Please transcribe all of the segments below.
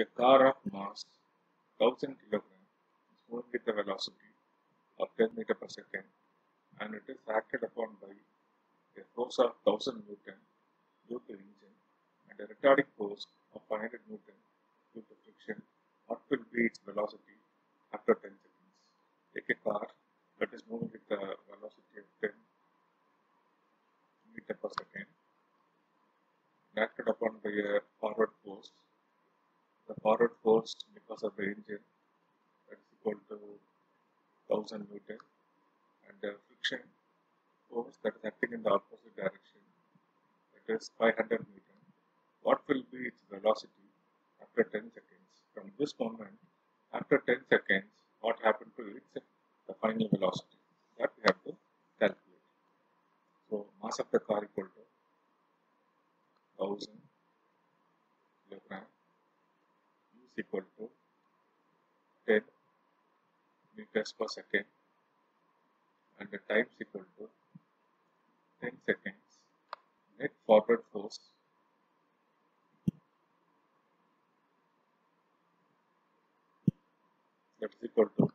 a car of mass 1000 kilogram is moving with a velocity of 10 meter per second and it is acted upon by a force of 1000 newton due to engine and a retarding force of 500 newton due to friction. What will be its velocity after 10 seconds? Take a car that is moving with a velocity of 10 meter per second acted upon by a forward force. The forward force because of the engine that is equal to 1000 newton and the friction force that is acting in the opposite direction that is 500 newton. What will be its velocity after 10 seconds? From this moment, after 10 seconds, what happened to its the final velocity? That we have to calculate. So mass of the car equal to 1000 kilogram equal to 10 meters per second and the time is equal to 10 seconds. Net forward force that is equal to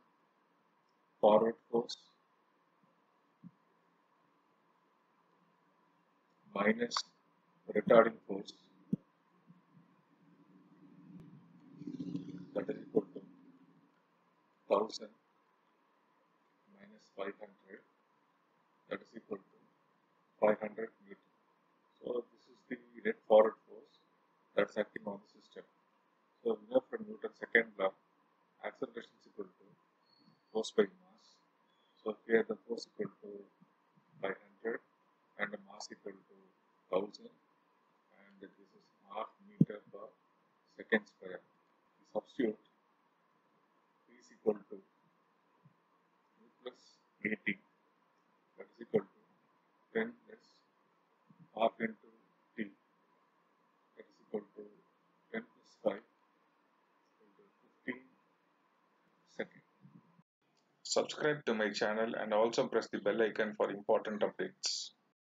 forward force minus retarding force that is equal to 1000 minus 500 that is equal to 500 newton. So this is the net forward force that's acting on the system. So we know from Newton's second law, acceleration is equal to force by mass. So here the force is equal to 500 and the mass is equal to 1000 and this is half meter per second square. We substitute V is equal to U plus at that is equal to 10 plus into T that is equal to 10 plus 5 equal to 15 seconds. Subscribe to my channel and also press the bell icon for important updates.